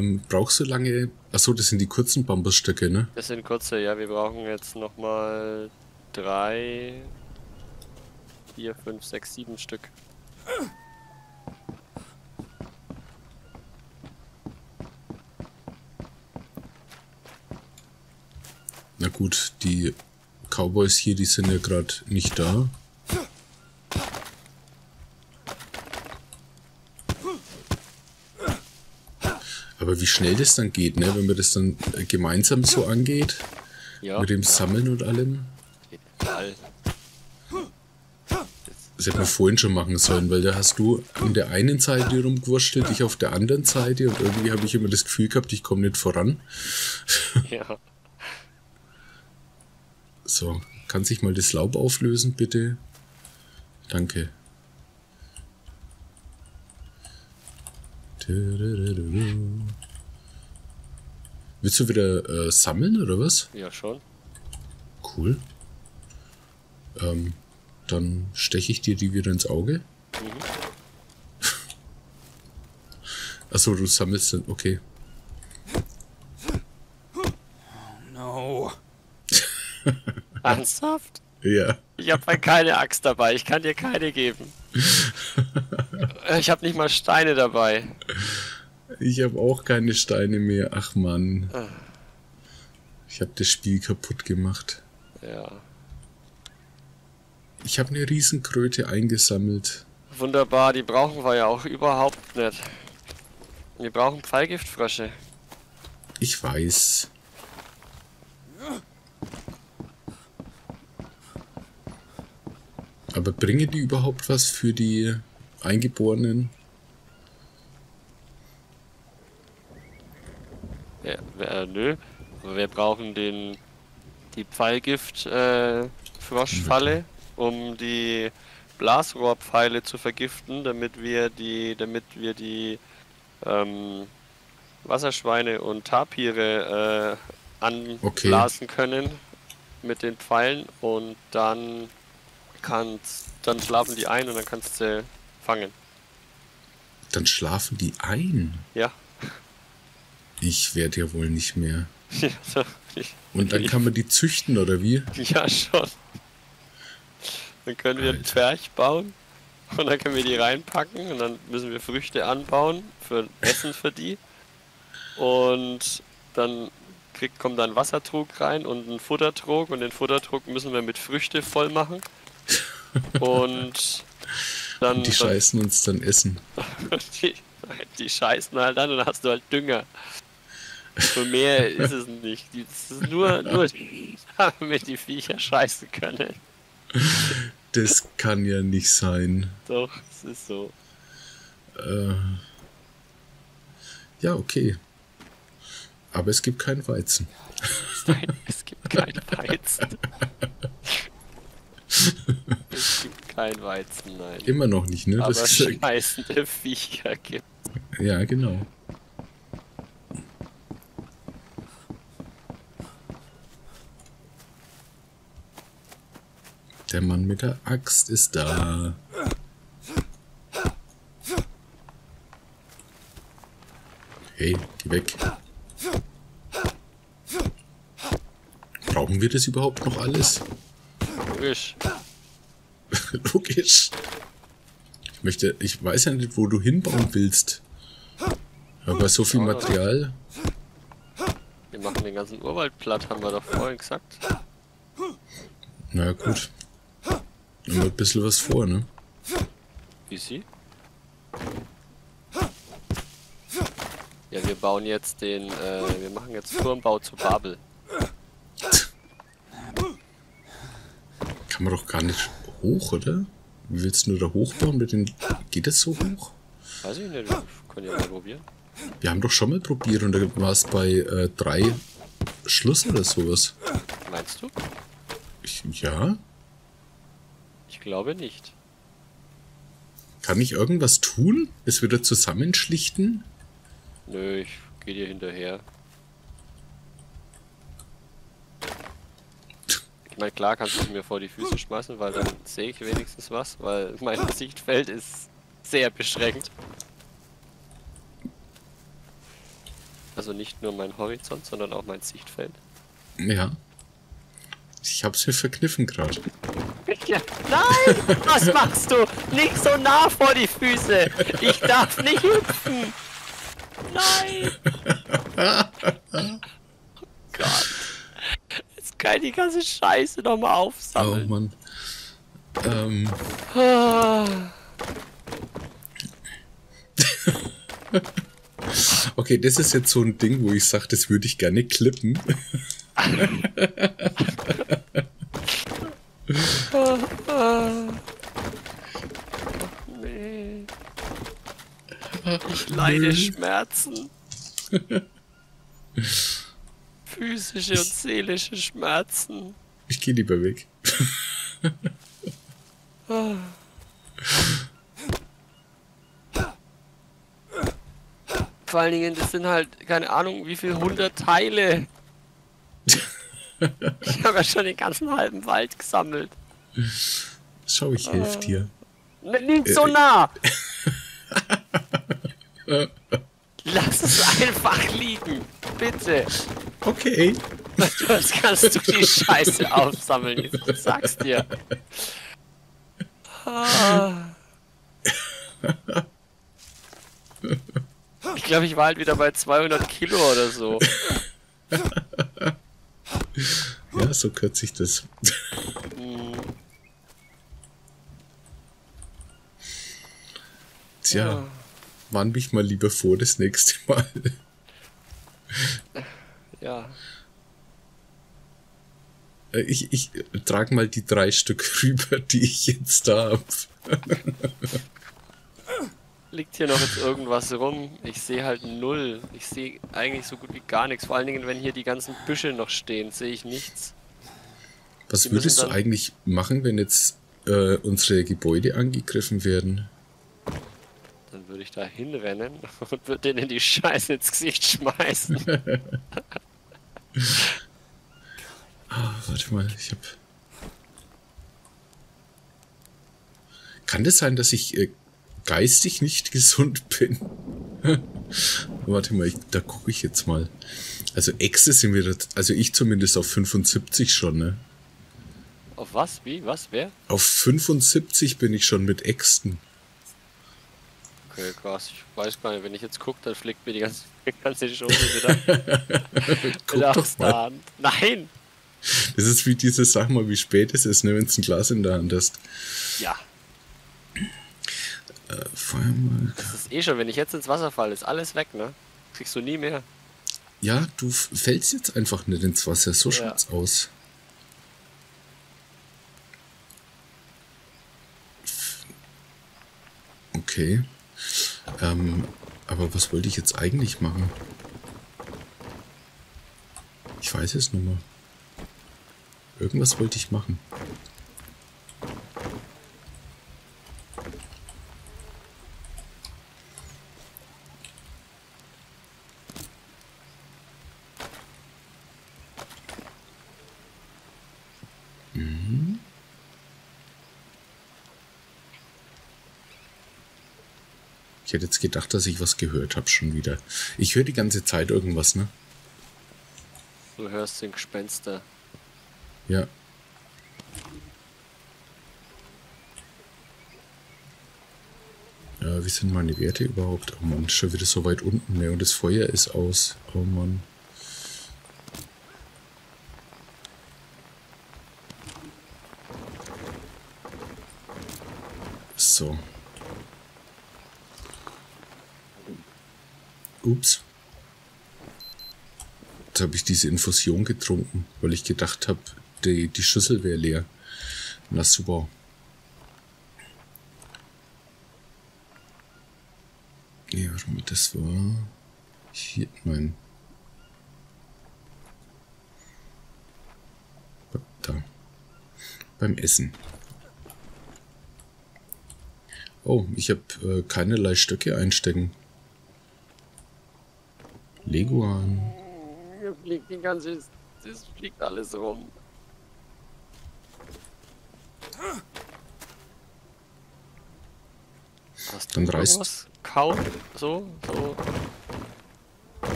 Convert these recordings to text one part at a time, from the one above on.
Ähm, brauchst du lange. Achso, das sind die kurzen Bambusstöcke, ne? Das sind kurze, ja. Wir brauchen jetzt nochmal drei, vier, fünf, sechs, sieben Stück. Na gut, die Cowboys hier, die sind ja gerade nicht da. Aber wie schnell das dann geht, ne? wenn man das dann gemeinsam so angeht, Ja. mit dem Sammeln und allem. Egal. Das hätte man vorhin schon machen sollen, weil da hast du an der einen Seite rumgewurschtelt, ich auf der anderen Seite und irgendwie habe ich immer das Gefühl gehabt, ich komme nicht voran. Ja. So, kann sich mal das Laub auflösen, bitte? Danke. Willst du wieder äh, sammeln oder was? Ja, schon. Cool. Ähm, dann steche ich dir die wieder ins Auge. Achso, du sammelst dann, okay. No. Ernsthaft? Ja. Ich habe keine Axt dabei. Ich kann dir keine geben. ich habe nicht mal Steine dabei. Ich habe auch keine Steine mehr. Ach Mann. Ich habe das Spiel kaputt gemacht. Ja. Ich habe eine Riesenkröte eingesammelt. Wunderbar, die brauchen wir ja auch überhaupt nicht. Wir brauchen Pfeilgiftfrösche. Ich weiß. Aber bringen die überhaupt was für die Eingeborenen? Ja, äh, nö. Wir brauchen den die Pfeilgift äh, Froschfalle, um die Blasrohrpfeile zu vergiften, damit wir die damit wir die ähm, Wasserschweine und Tapire äh, anblasen können mit den Pfeilen und dann kannst dann schlafen die ein und dann kannst du sie fangen. Dann schlafen die ein. Ja. Ich werde ja wohl nicht mehr. Ja, so, ich- Und dann ich- kann man die züchten, oder wie? Ja, schon. Dann können wir einen Alter. Zwerg bauen und dann können wir die reinpacken und dann müssen wir Früchte anbauen für Essen für die. Und dann kriegt, kommt da ein Wassertrog rein und ein Futtertrog und den Futtertrog müssen wir mit Früchte voll machen. Und dann, Und die dann scheißen uns dann essen. die, die scheißen halt an und dann hast du halt Dünger. Für mehr ist es nicht. Es ist nur, nur damit die Viecher scheißen können. Das kann ja nicht sein. Doch, es ist so. Äh, ja, okay. Aber es gibt keinen Weizen. Nein, es gibt kein Weizen. es gibt kein Weizen, nein. Immer noch nicht, ne? Aber Das, scheißende Viecher gibt. ja, genau. Der Mann mit der Axt ist da. Hey, geh weg. Brauchen wir das überhaupt noch alles? Logisch. Logisch. Ich möchte, ich weiß ja nicht, wo du hinbauen willst. Aber so viel Material. Wir machen den ganzen Urwald platt, haben wir doch vorhin gesagt. Na gut. Immer ein bisschen was vor, ne? Wie sie? Ja, wir bauen jetzt den, äh, wir machen jetzt Turmbau zu Babel. Kann man doch gar nicht hoch, oder? Wie willst du nur da hochbauen mit den. Geht das so hoch? Weiß ich nicht, wir können ja mal probieren. Wir haben doch schon mal probiert und da war es bei äh, drei Schluss oder sowas. Meinst du? Ich, ja? Ich glaube nicht. Kann ich irgendwas tun? Es wieder zusammenschlichten? Nö, ich gehe dir hinterher. Meine, klar kannst du es mir vor die Füße schmeißen, weil dann sehe ich wenigstens was, weil mein Sichtfeld ist sehr beschränkt. Also nicht nur mein Horizont, sondern auch mein Sichtfeld. Ja. Ich hab's mir verkniffen gerade. Ja. Nein! Was machst du? Nicht so nah vor die Füße! Ich darf nicht hüpfen! Nein! Oh ich die ganze Scheiße nochmal Oh aufsammeln. Mann. Ähm, Ah. okay, das ist jetzt so ein Ding, wo ich sage, das würde ich gerne klippen. Nee. Ich leide Schmerzen. Physische und seelische Schmerzen. Ich gehe lieber weg. Vor allen Dingen, das sind halt, keine Ahnung, wie viel hundert Teile. Ich habe ja schon den ganzen halben Wald gesammelt. Schau, ich helfe dir. N- Nicht so nah! Lass es einfach liegen. Bitte. Okay. Sonst kannst du die Scheiße aufsammeln. Ich sag's dir. Ah. Ich glaube, ich war halt wieder bei 200 Kilo oder so. Ja, so kürze ich das. Tja, warn mich mal lieber vor das nächste Mal. Ja. Äh, Ich, ich trage mal die drei Stück rüber, die ich jetzt da habe. Liegt hier noch jetzt irgendwas rum? Ich sehe halt null. Ich sehe eigentlich so gut wie gar nichts. Vor allen Dingen, wenn hier die ganzen Büsche noch stehen, sehe ich nichts. Was Wir würdest du eigentlich machen, wenn jetzt äh, unsere Gebäude angegriffen werden? Dann würde ich da hinrennen und würde den in die Scheiße ins Gesicht schmeißen. Ah, warte mal, ich hab. Kann das sein, dass ich äh, geistig nicht gesund bin? warte mal, ich, da gucke ich jetzt mal. Also Äxte sind wir, also ich zumindest auf 75 schon, ne? Auf was? Wie? Was? Wer? Auf 75 bin ich schon mit Äxten. Okay, krass. Ich weiß gar nicht. Wenn ich jetzt gucke, dann fliegt mir die ganze, die ganze Schose wieder, Guck doch mal. Hand. Nein! Das ist wie diese, sag mal, wie spät es ist, ne, wenn du ein Glas in der Hand hast. Ja, Äh, Feuermalk. das ist eh schon. Wenn ich jetzt ins Wasser falle, ist alles weg, ne? Kriegst du nie mehr. Ja, du fällst jetzt einfach nicht ins Wasser. So Ja. schaut's aus. Okay. Ähm, aber was wollte ich jetzt eigentlich machen? Ich weiß es nur mal. Irgendwas wollte ich machen. Ich hätte jetzt gedacht, dass ich was gehört habe schon wieder. Ich höre die ganze Zeit irgendwas, ne? Du hörst den Gespenster. Ja. Ja, wie sind meine Werte überhaupt? Oh Mann, schon wieder so weit unten, ne? Und das Feuer ist aus. Oh Mann. So. Ups. Jetzt habe ich diese Infusion getrunken, weil ich gedacht habe, die, die Schüssel wäre leer. Na super. Ja, warum das war. Hier, nein. Da. Beim Essen. Oh, ich habe äh, keinerlei Stöcke einstecken. Leguan. Hier fliegt die ganze. Das fliegt alles rum. Hast Dann du reißt- kauen? So? So?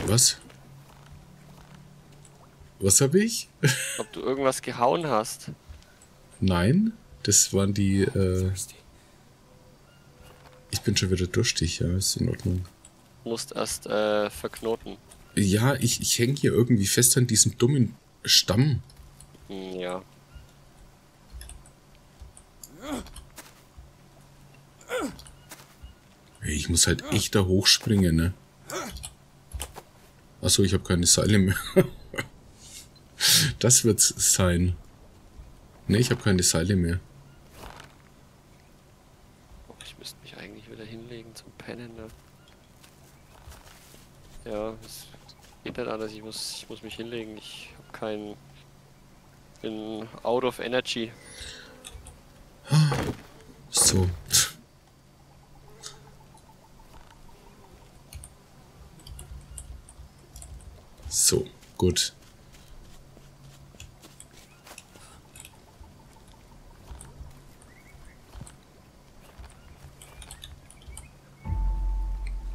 Was? Was habe ich? Ob du irgendwas gehauen hast. Nein, das waren die. Äh, ich bin schon wieder durstig, ja, ist in Ordnung. Musst erst äh, verknoten. Ja, ich, ich hänge hier irgendwie fest an diesem dummen Stamm. Hm, ja. Ich muss halt echt da hochspringen, ne? Achso, ich habe keine Seile mehr. das wird's sein. Ne, ich habe keine Seile mehr. Oh, ich müsste mich eigentlich wieder hinlegen zum Pennen, ne? Ja, es nicht anders. Ich muss, ich muss mich hinlegen. Ich habe keinen. Bin out of energy. So. So, gut.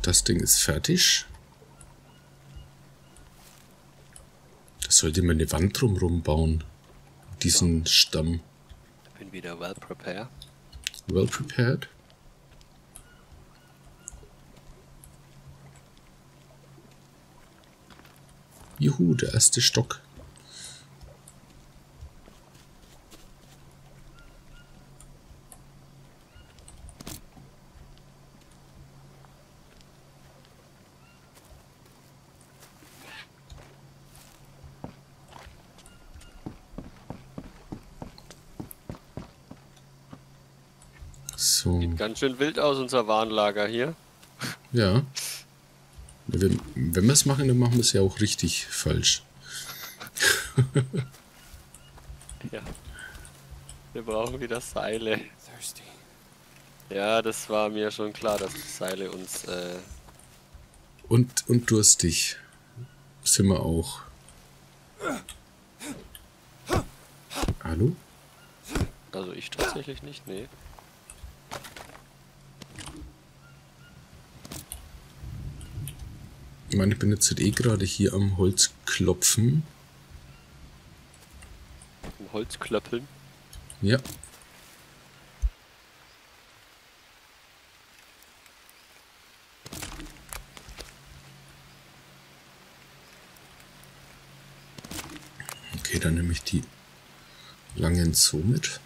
Das Ding ist fertig. Sollte man eine Wand drumherum bauen. Diesen Stamm. Bin wieder well prepared. Well prepared. Juhu, der erste Stock. So. Ganz schön wild aus unser Warnlager hier. Ja. Wenn, wenn wir es machen, dann machen wir es ja auch richtig falsch. Ja. Wir brauchen wieder Seile. Thirsty. Ja, das war mir schon klar, dass die Seile uns. Äh, Und, und durstig. Sind wir auch. Hallo? also ich tatsächlich nicht, nee. Ich meine, ich bin jetzt eh gerade hier am Holz klopfen. Im Holzklöppeln. Ja. Okay, dann nehme ich die langen so mit.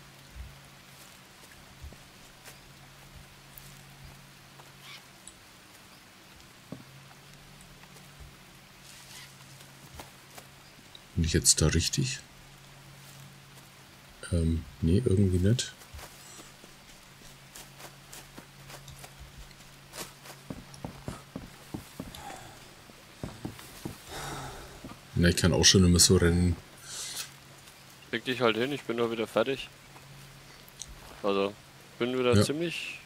Bin ich jetzt da richtig? Ähm, nee, irgendwie nicht. Na, ich kann auch schon immer so rennen. Leg dich halt hin, ich bin nur wieder fertig. Also, bin wieder Ja. ziemlich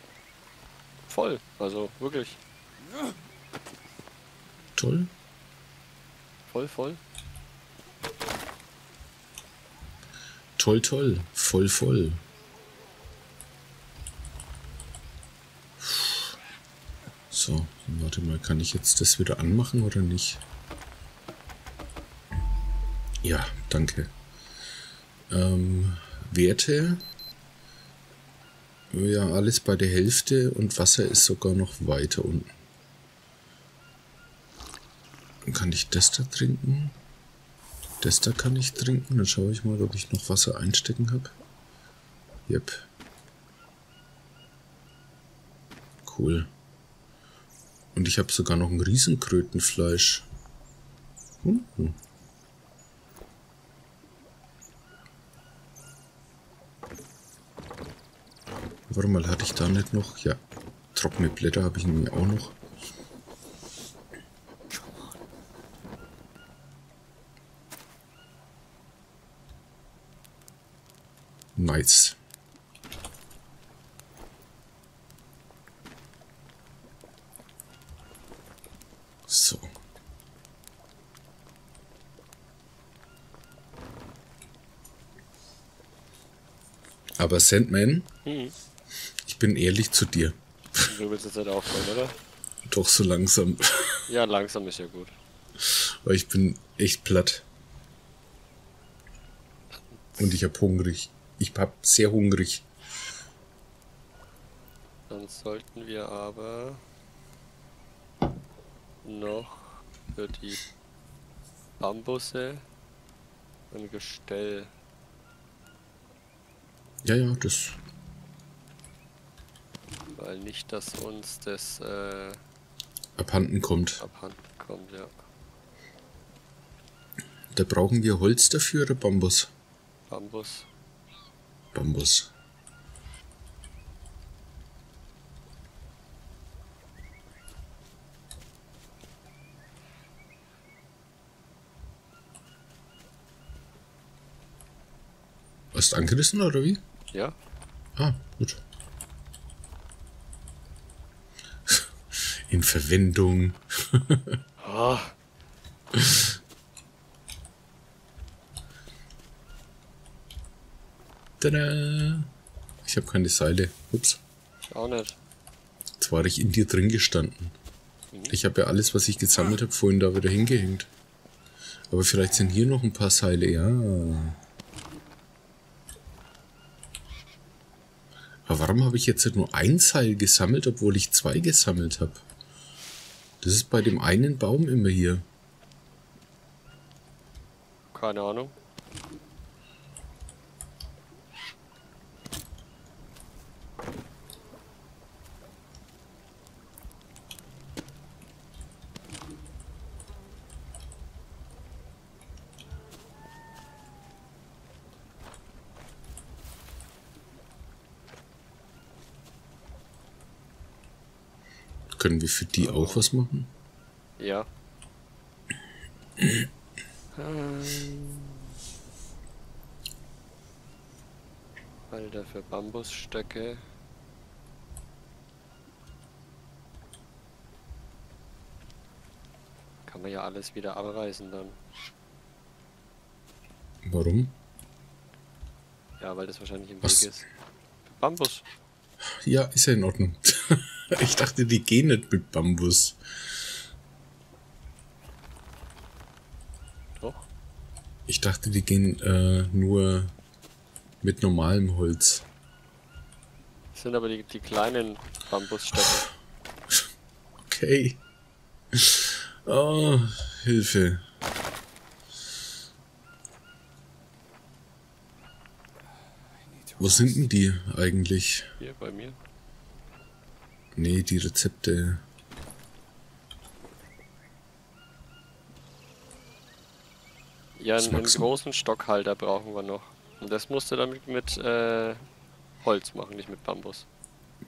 voll. Also, wirklich Toll. voll, voll. Toll, toll. Voll, voll. So, warte mal, kann ich jetzt das wieder anmachen oder nicht? Ja, danke. Ähm, Werte. Ja, alles bei der Hälfte und Wasser ist sogar noch weiter unten. Kann ich das da trinken? Das da kann ich trinken. Dann schaue ich mal, ob ich noch Wasser einstecken habe. Yep. Cool. Und ich habe sogar noch ein Riesenkrötenfleisch. Uh. Warte mal, hatte ich da nicht noch? Ja, trockene Blätter habe ich nämlich auch noch. Nice. So. Aber Sandman, Hm. ich bin ehrlich zu dir. Du willst jetzt nicht aufhören, oder? Doch so langsam. Ja, langsam ist ja gut. Weil ich bin echt platt. Und ich hab hungrig. Ich hab sehr hungrig. Dann sollten wir aber noch für die Bambusse ein Gestell. Ja, ja, das. Weil nicht, dass uns das äh, abhanden kommt. abhanden kommt, ja. Da brauchen wir Holz dafür oder Bambus? Bambus. Bambus. Hast du angerissen oder wie? Ja, Ah, gut. In Verwendung. Ah, Tada! Ich habe keine Seile. Ups. ich auch nicht. Jetzt war ich in dir drin gestanden. Ich habe ja alles, was ich gesammelt habe, vorhin da wieder hingehängt. Aber vielleicht sind hier noch ein paar Seile, ja. Aber warum habe ich jetzt nur ein Seil gesammelt, obwohl ich zwei gesammelt habe? Das ist bei dem einen Baum immer hier. Keine Ahnung. Können wir für die auch was machen? Ja. Alter, für Bambusstöcke. Kann man ja alles wieder abreißen dann. Warum? Ja, weil das wahrscheinlich im Was? Weg ist. Bambus. Ja, ist ja in Ordnung. ich dachte, die gehen nicht mit Bambus. Doch. Ich dachte, die gehen äh, nur mit normalem Holz. Das sind aber die, die kleinen Bambusstöcke. Okay. Oh, Hilfe. Wo sind denn die eigentlich? Hier bei mir. Nee, die Rezepte. Ja, einen, einen großen Stockhalter brauchen wir noch. Und das musst du damit mit äh, Holz machen, nicht mit Bambus.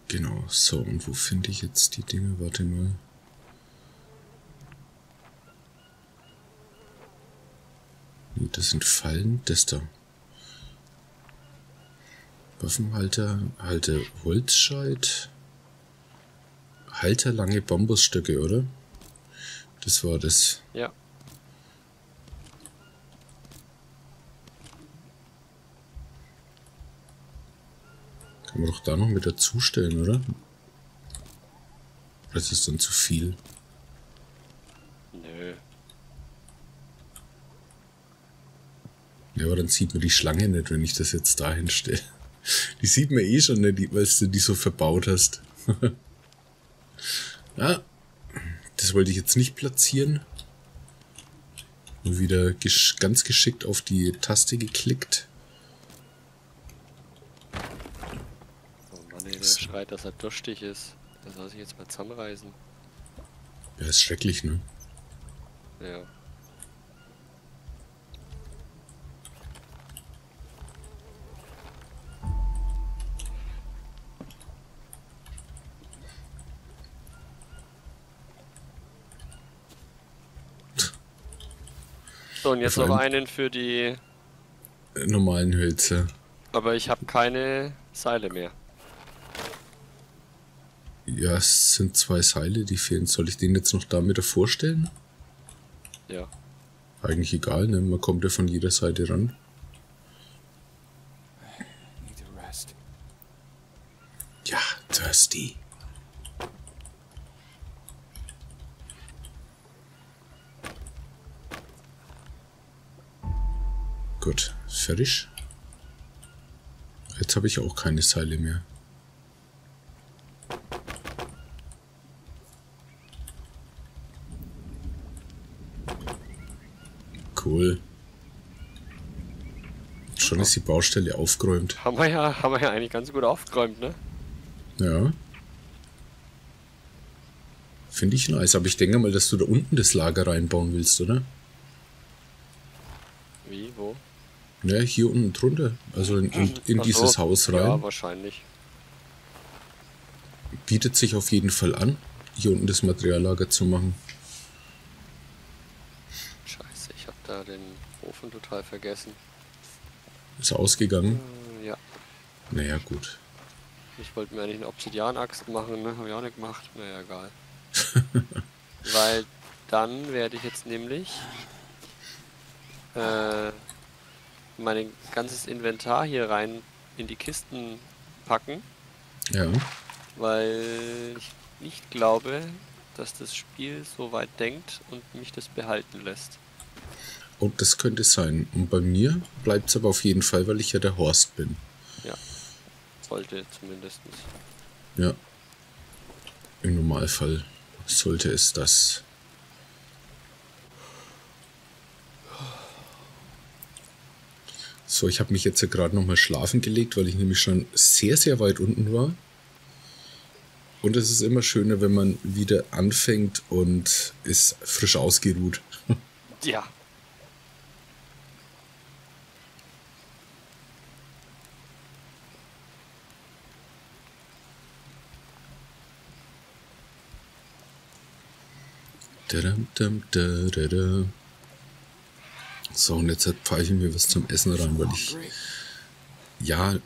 Genau, so, und wo finde ich jetzt die Dinge? Warte mal. Nee, das sind Fallen, das da. Waffenhalter, halte Holzscheit. Halterlange Bambusstöcke, oder? Das war das. Ja. Kann man doch da noch mit dazustellen, oder? Das ist dann zu viel. Nö. Ja, aber dann sieht man die Schlange nicht, wenn ich das jetzt dahin stelle. Die sieht man eh schon nicht, weil du die so verbaut hast. ah, das wollte ich jetzt nicht platzieren. Nur wieder gesch ganz geschickt auf die Taste geklickt. Oh Mann, ey, der schreit, dass er durstig ist. Das soll sich jetzt mal zusammenreißen. Ja, ist schrecklich, ne? Ja. So, und jetzt noch einen für die. Äh, Normalen Hölzer. Aber ich habe keine Seile mehr. Ja, es sind zwei Seile, die fehlen. Soll ich den jetzt noch damit davor stellen? Ja. Eigentlich egal, ne? Man kommt ja von jeder Seite ran. Gut, fertig. Jetzt habe ich auch keine Seile mehr. Cool. Schon ist die Baustelle aufgeräumt. Haben wir ja, haben wir ja eigentlich ganz gut aufgeräumt, ne? Ja. Finde ich nice, aber ich denke mal, dass du da unten das Lager reinbauen willst, oder? Wie, wo? Ja, hier unten drunter. Also in, in, in dieses so, Haus rein. Ja, wahrscheinlich. Bietet sich auf jeden Fall an, hier unten das Materiallager zu machen. Scheiße, ich habe da den Ofen total vergessen. Ist ausgegangen. Äh, Ja, Naja, gut. ich wollte mir eigentlich eine Obsidianaxt machen, ne? Habe ich auch nicht gemacht. Naja, egal. Weil dann werde ich jetzt nämlich äh, mein ganzes Inventar hier rein in die Kisten packen, Ja. weil ich nicht glaube, dass das Spiel so weit denkt und mich das behalten lässt. Und das könnte sein. Und bei mir bleibt es aber auf jeden Fall, weil ich ja der Horst bin. Ja, sollte zumindest. Ja. Im Normalfall sollte es das. So, ich habe mich jetzt ja gerade nochmal schlafen gelegt, weil ich nämlich schon sehr, sehr weit unten war. Und es ist immer schöner, wenn man wieder anfängt und ist frisch ausgeruht. Ja. Dadam, dam, da, da, da. So, und jetzt pfeife ich mir was zum Essen rein, weil ich. Ja,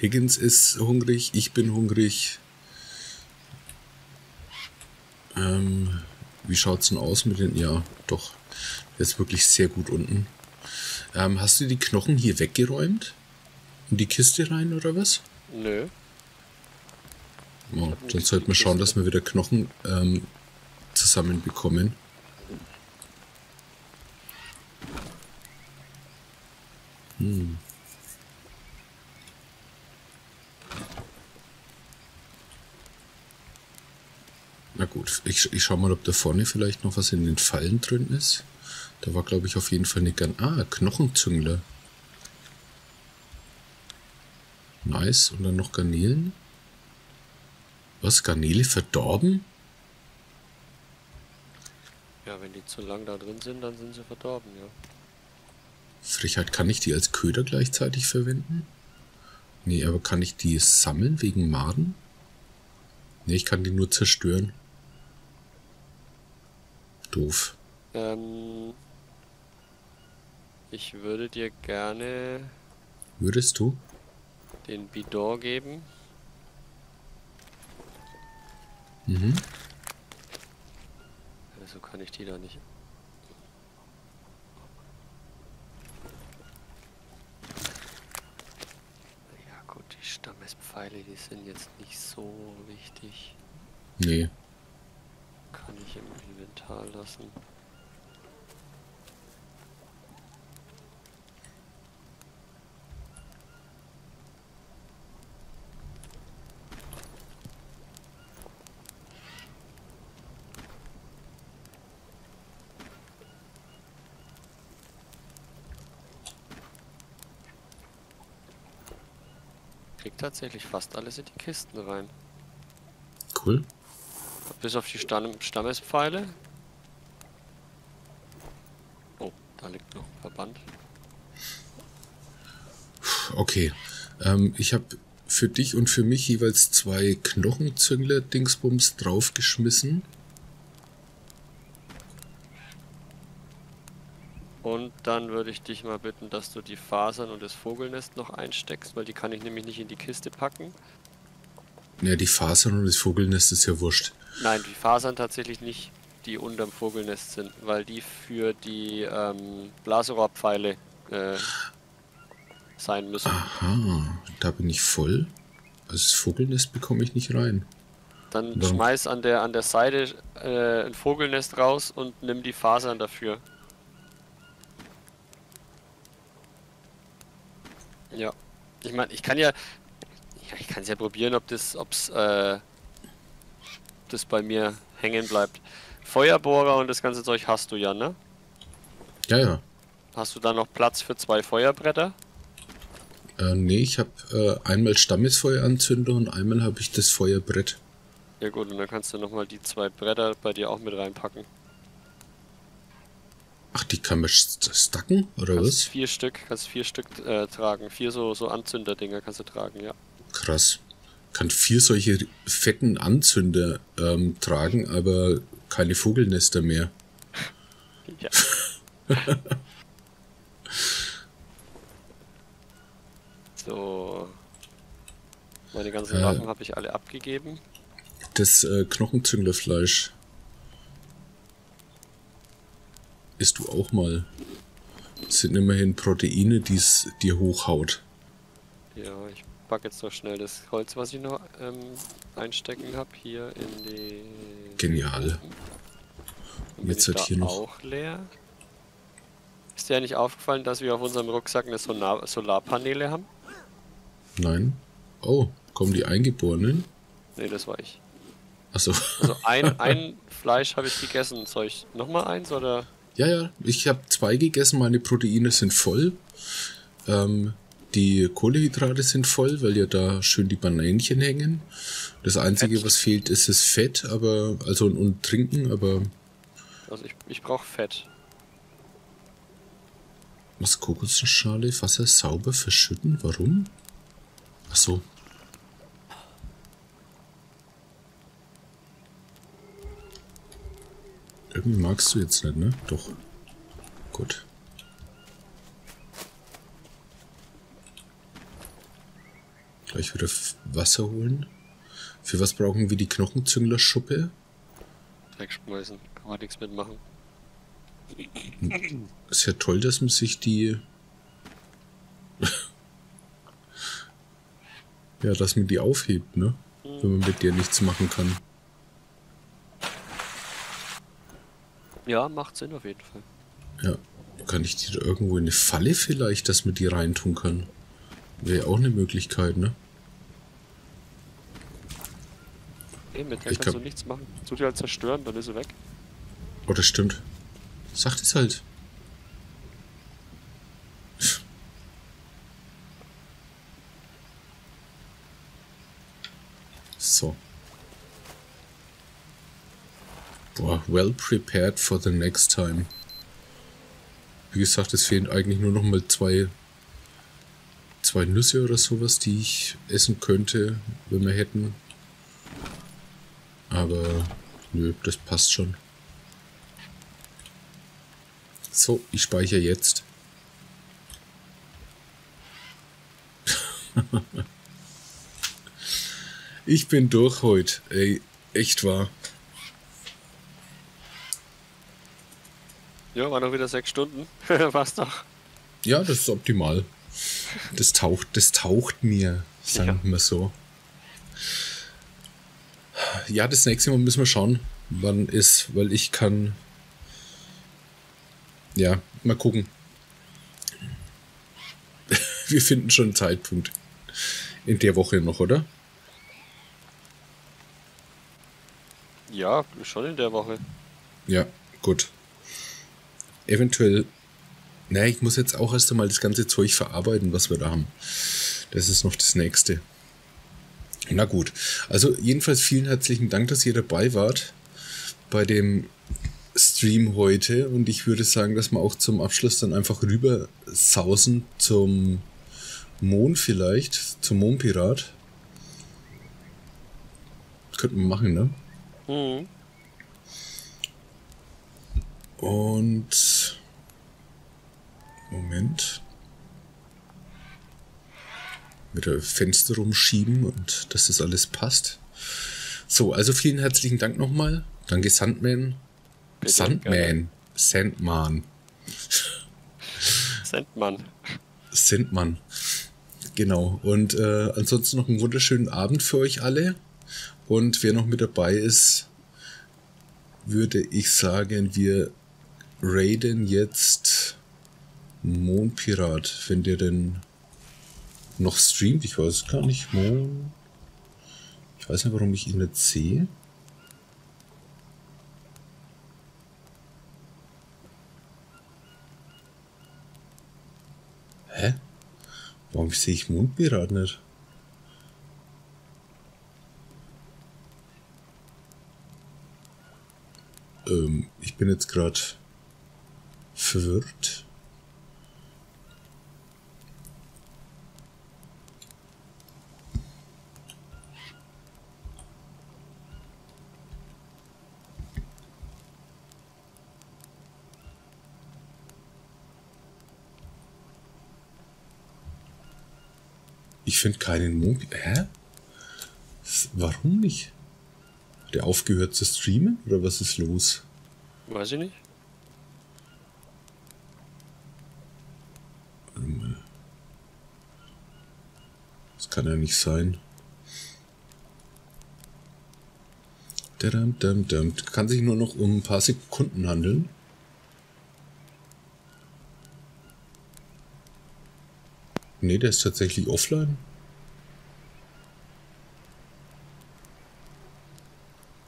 Higgins ist hungrig, ich bin hungrig. Ähm, wie schaut's denn aus mit den. Ja, doch. Ist wirklich sehr gut unten. Ähm, hast du die Knochen hier weggeräumt? In die Kiste rein oder was? Nö. Oh, dann sollten wir schauen, dass wir wieder Knochen ähm, zusammenbekommen. Hm. Na gut, ich, ich schau mal, ob da vorne vielleicht noch was in den Fallen drin ist. Da war, glaube ich, auf jeden Fall eine Gan Ah, Knochenzüngler. Nice. Und dann noch Garnelen. Was? Garnele verdorben? Ja, wenn die zu lang da drin sind, dann sind sie verdorben, ja. Frechheit, kann ich die als Köder gleichzeitig verwenden? Nee, aber kann ich die sammeln wegen Maden? Nee, ich kann die nur zerstören. Doof. Ähm, ich würde dir gerne Würdest du? den Bidon geben. Mhm. Also kann ich die da nicht. Ja gut, die Stammespfeile, die sind jetzt nicht so wichtig. Nee. Kann ich im Inventar lassen. Krieg tatsächlich fast alles in die Kisten rein. Cool. Bis auf die Stamm Stammespfeile. Oh, da liegt noch ein Verband. Okay. Ähm, ich habe für dich und für mich jeweils zwei Knochenzüngler-Dingsbums draufgeschmissen. Und dann würde ich dich mal bitten, dass du die Fasern und das Vogelnest noch einsteckst, weil die kann ich nämlich nicht in die Kiste packen. Ja, die Fasern und das Vogelnest ist ja wurscht. Nein, die Fasern tatsächlich nicht, die unterm Vogelnest sind, weil die für die ähm, Blaserohrpfeile äh, sein müssen. Aha, da bin ich voll. Also das Vogelnest bekomme ich nicht rein. Dann Warum? schmeiß an der an der Seite äh, ein Vogelnest raus und nimm die Fasern dafür. Ja. Ich meine, ich kann ja. ja ich kann es ja probieren, ob das, ob's, äh, das bei mir hängen bleibt. Feuerbohrer und das ganze Zeug hast du ja, ne? Ja, ja. Hast du da noch Platz für zwei Feuerbretter? Äh, nee, ich habe äh, einmal Stammesfeueranzünder und einmal habe ich das Feuerbrett. Ja gut, und dann kannst du nochmal die zwei Bretter bei dir auch mit reinpacken. Ach, die kann man st- stacken, oder Kannst was? vier Stück, kannst vier Stück äh, tragen. Vier so, so Anzünderdinger kannst du tragen, ja. Krass. Kann vier solche fetten Anzünder ähm, tragen, aber keine Vogelnester mehr. Ja. so. Meine ganzen Äh. Waffen habe ich alle abgegeben. Das äh, Knochenzünglerfleisch isst du auch mal. Das sind immerhin Proteine, die es dir hochhaut. Ja, ich packe jetzt noch schnell das Holz, was ich noch ähm, einstecken habe, hier in die. Genial. Bin Jetzt hat hier noch- auch leer. Ist dir nicht aufgefallen, dass wir auf unserem Rucksack eine Solar Solarpaneele haben? Nein? Oh, kommen die Eingeborenen? Ne, das war ich. Achso. Also ein, ein Fleisch habe ich gegessen. Soll ich nochmal eins oder? Ja, ja, ich habe zwei gegessen, meine Proteine sind voll. Ähm, die Kohlehydrate sind voll, weil ja da schön die Bananchen hängen. Das Einzige, Fett. was fehlt, ist das Fett, aber, also und, und Trinken, aber Also ich, ich brauche Fett. was Kokosnussschale, Wasser sauber verschütten? Warum? Ach so. Irgendwie magst du jetzt nicht, ne? Doch. Gut. Gleich wieder Wasser holen. Für was brauchen wir die Knochenzünglerschuppe? Wegschmeißen. Kann man nichts mitmachen. Ist ja toll, dass man sich die. ja, dass man die aufhebt, ne? Wenn man mit der nichts machen kann. Ja, macht Sinn auf jeden Fall. Ja. Kann ich die da irgendwo in eine Falle vielleicht, dass man die reintun kann? Wäre auch eine Möglichkeit, ne? Ey, mit der Ich kannst glaub- du nichts machen. Tu die halt zerstören, dann ist sie weg. Oh, das stimmt. Sagt es halt. So. Boah, well prepared for the next time. Wie gesagt, es fehlen eigentlich nur noch mal zwei, zwei Nüsse oder sowas, die ich essen könnte, wenn wir hätten. Aber nö, das passt schon. So, ich speichere jetzt. ich bin durch heute. Ey, echt wahr. Ja, war noch wieder sechs Stunden. Passt doch. Ja, das ist optimal. Das taucht, das taucht mir, sagen wir so. Ja, das nächste Mal müssen wir schauen, wann ist, weil ich kann. Ja, mal gucken. Wir finden schon einen Zeitpunkt. In der Woche noch, oder? Ja, schon in der Woche. Ja, gut. Eventuell. Naja, ich muss jetzt auch erst einmal das ganze Zeug verarbeiten, was wir da haben. Das ist noch das nächste. Na gut. Also, jedenfalls vielen herzlichen Dank, dass ihr dabei wart bei dem Stream heute. Und ich würde sagen, dass wir auch zum Abschluss dann einfach rüber sausen zum Mond vielleicht, zum Mondpirat. Könnten wir machen, ne? Mhm. Und Moment. Wieder Fenster rumschieben und dass das alles passt. So, also vielen herzlichen Dank nochmal. Danke Sandman. Bitte, Sandman. Sandman. Sandmann. Sandman. Genau. Und äh, ansonsten noch einen wunderschönen Abend für euch alle. Und wer noch mit dabei ist, würde ich sagen, wir raiden jetzt Mondpirat, wenn der denn noch streamt. Ich weiß gar nicht. Mo ich weiß nicht, warum ich ihn nicht sehe. Hä? Warum sehe ich Mondpirat nicht? Ähm, ich bin jetzt gerade verwirrt. Ich finde keinen Mond. Hä? Warum nicht? Hat der aufgehört zu streamen? Oder was ist los? Weiß ich nicht. Das kann ja nicht sein. Kann sich nur noch um ein paar Sekunden handeln. Nee, der ist tatsächlich offline.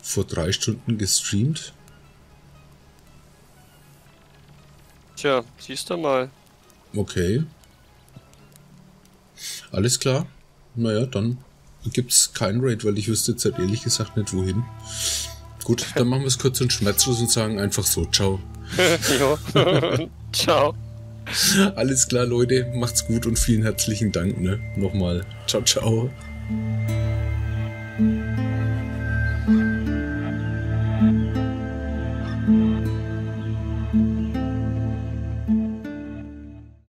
Vor drei Stunden gestreamt. Tja, siehst du mal. Okay. Alles klar. Naja, dann gibt's kein Raid, weil ich wüsste jetzt halt ehrlich gesagt nicht wohin. Gut, dann machen wir es kurz und schmerzlos und sagen einfach so, ciao. Ciao. Alles klar, Leute, macht's gut und vielen herzlichen Dank, ne? Nochmal. Ciao, ciao.